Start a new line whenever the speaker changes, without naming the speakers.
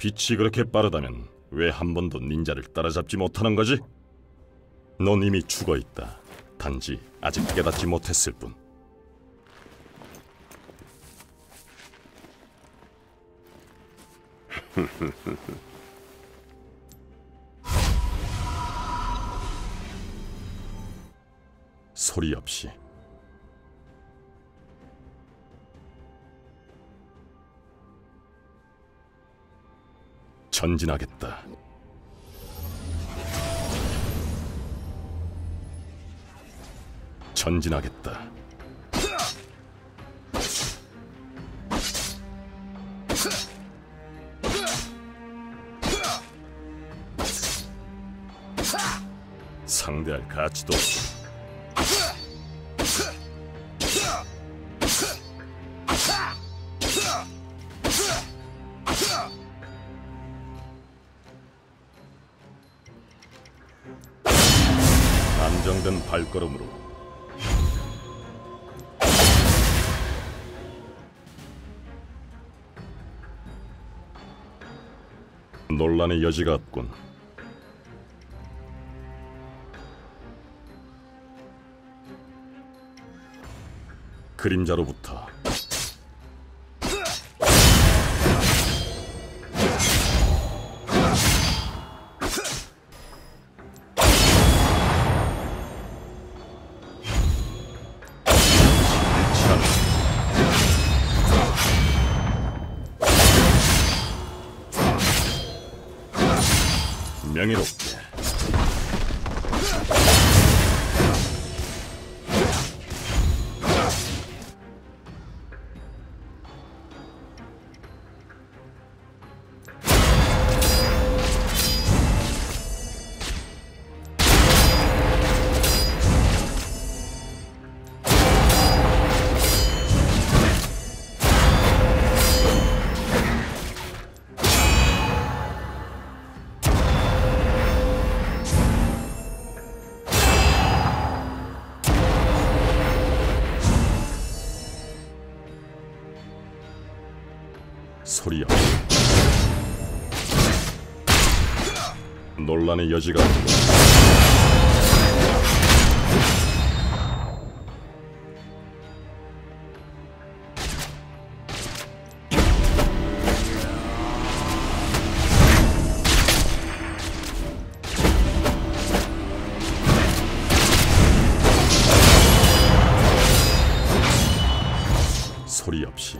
빛이 그렇게 빠르다면 왜 한 번도 닌자를 따라잡지 못하는 거지? 넌 이미 죽어 있다. 단지 아직 깨닫지 못했을 뿐. 소리 없이 전진하겠다. 전진하겠다. 상대할 가치도 없어. 안정된 발걸음으로 논란의 여지가 없군. 그림자로부터 명예롭게 소리 없이 논란의 여지가 없군. 소리 없이